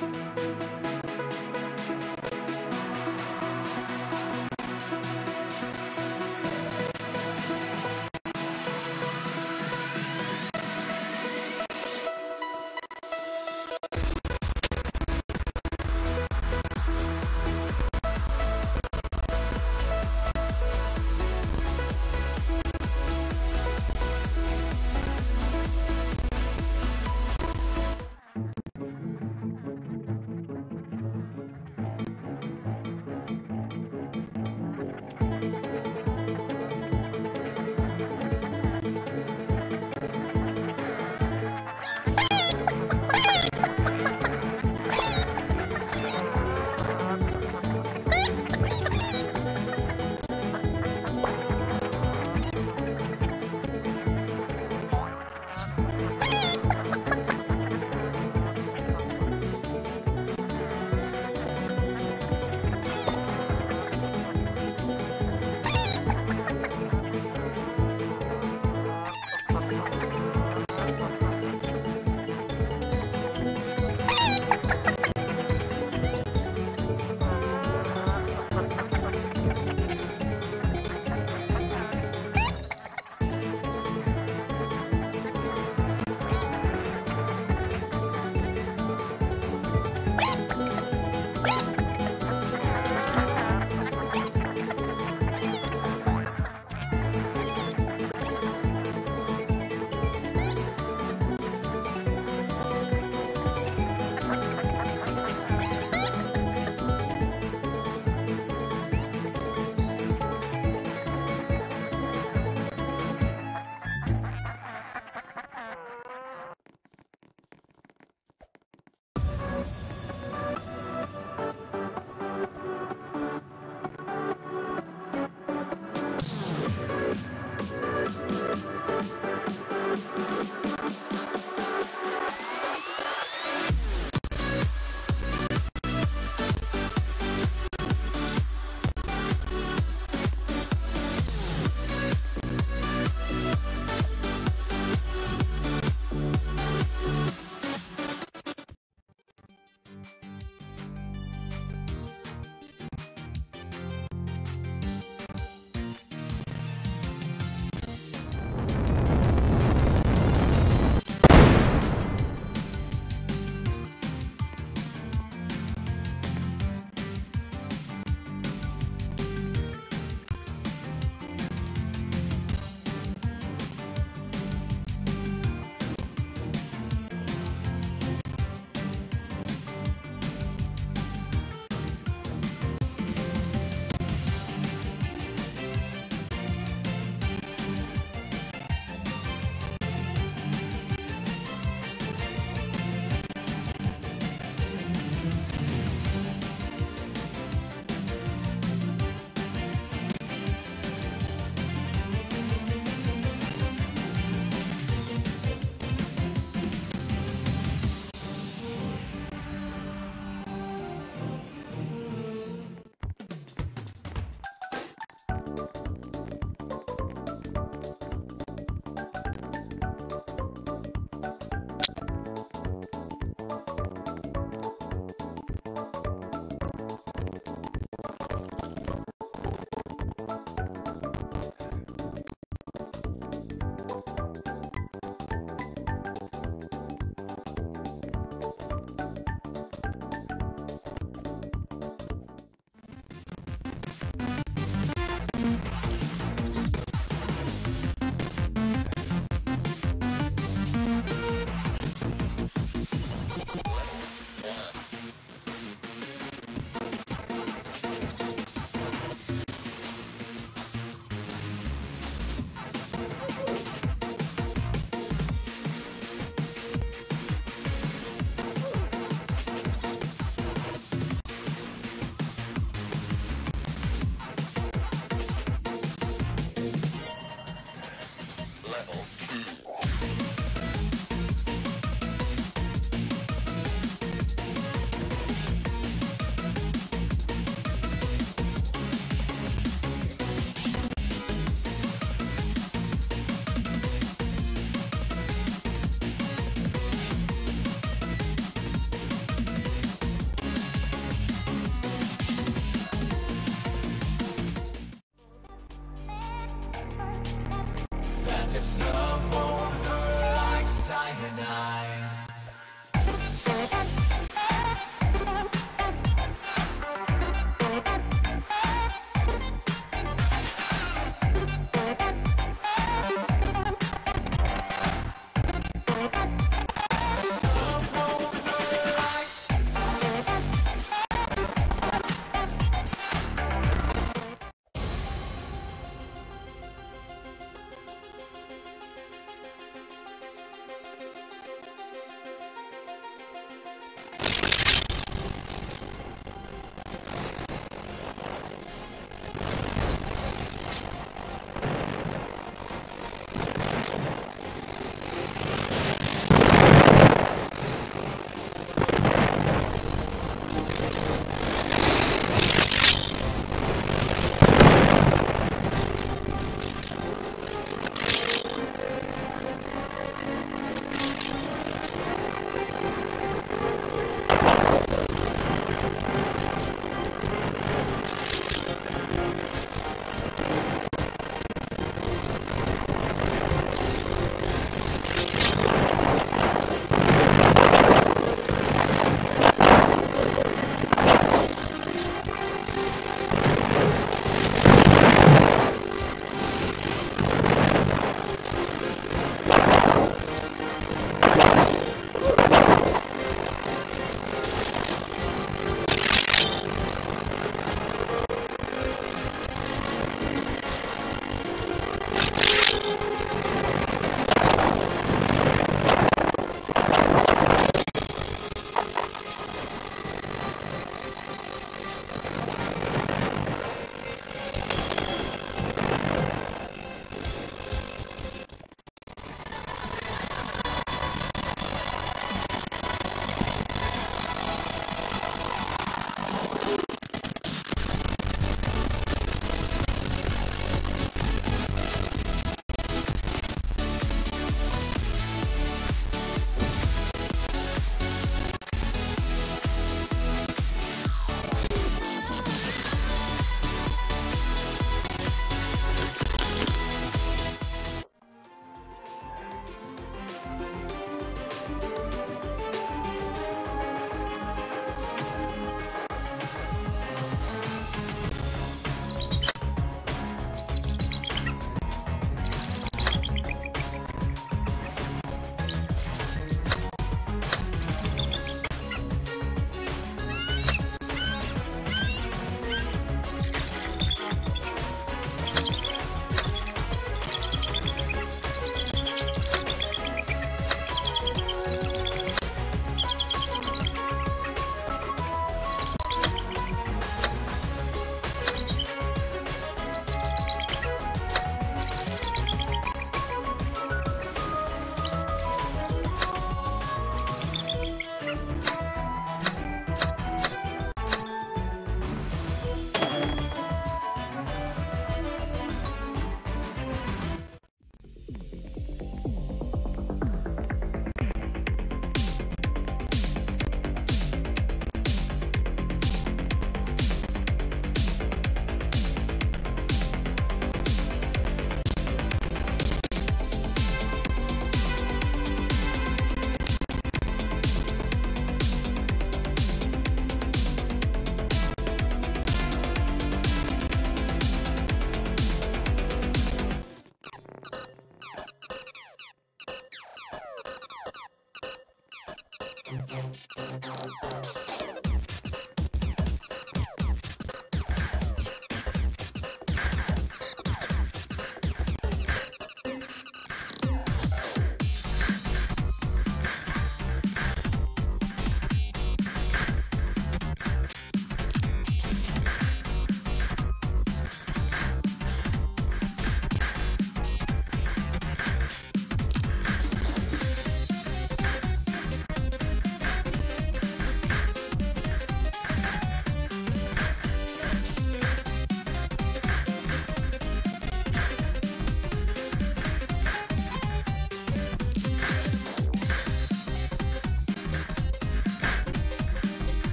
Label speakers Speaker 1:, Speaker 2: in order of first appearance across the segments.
Speaker 1: thank you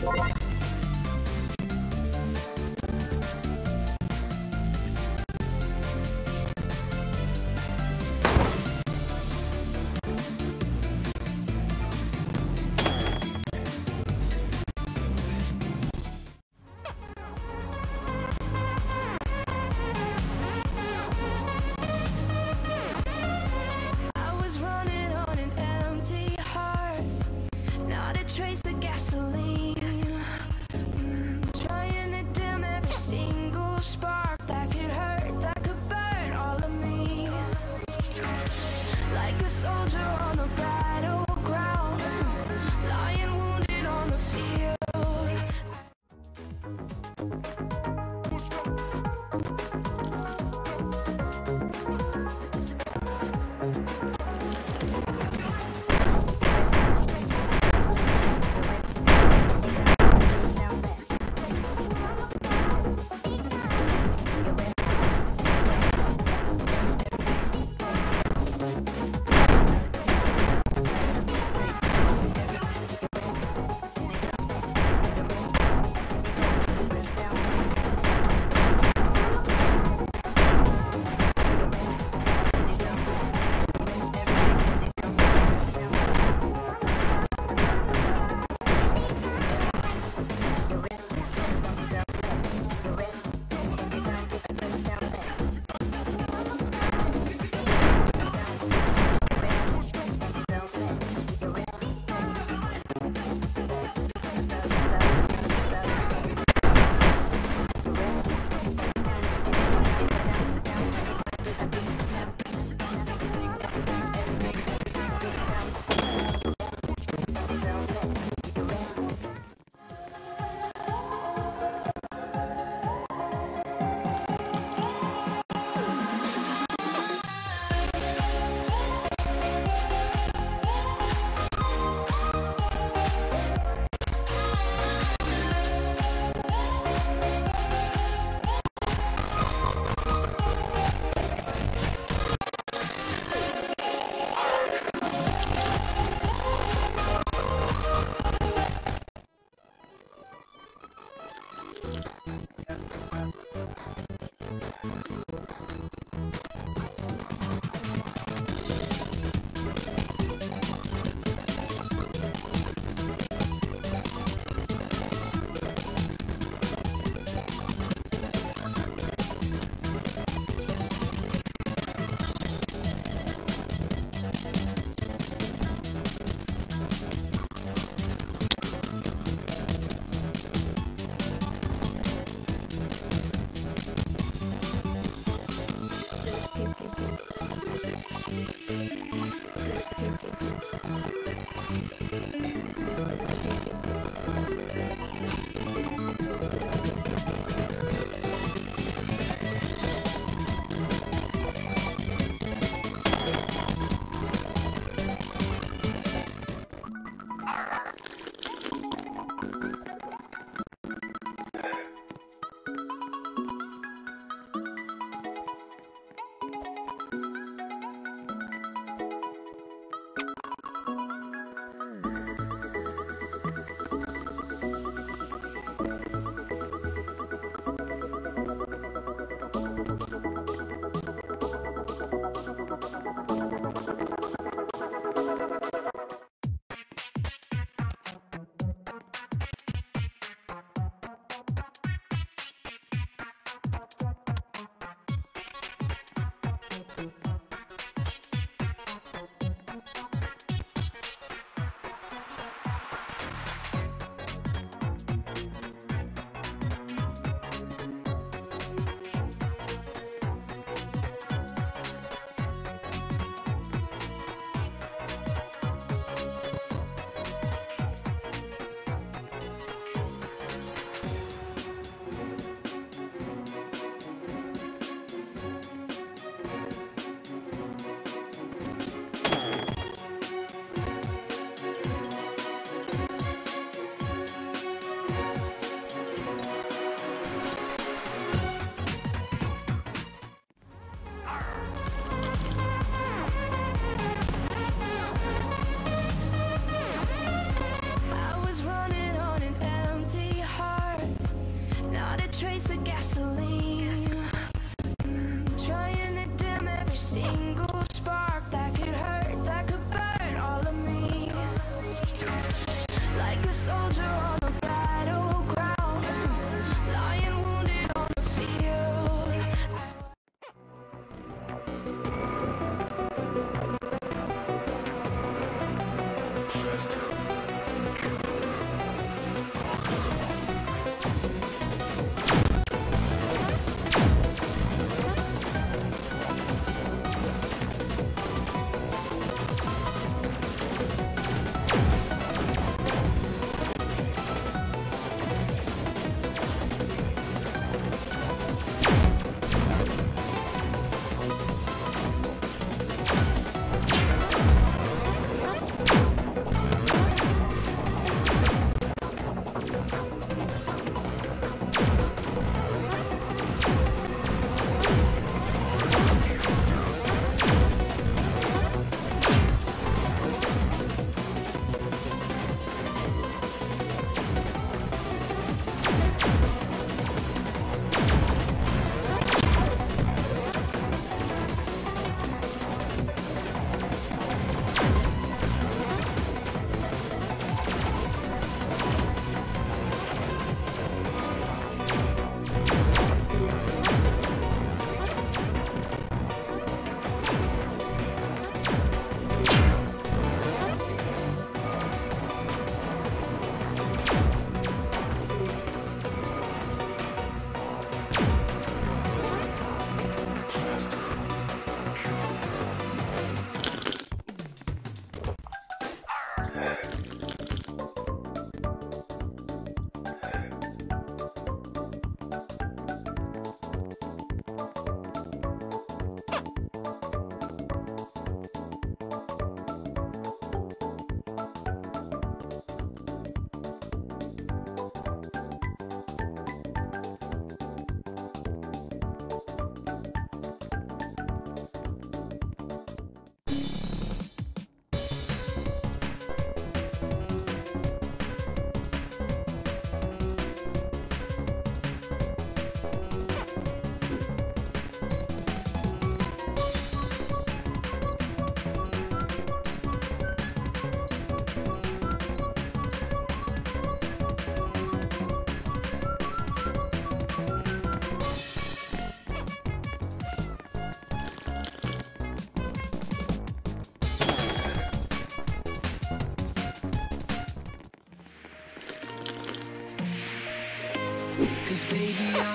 Speaker 1: Yeah.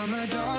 Speaker 2: I'm a dog.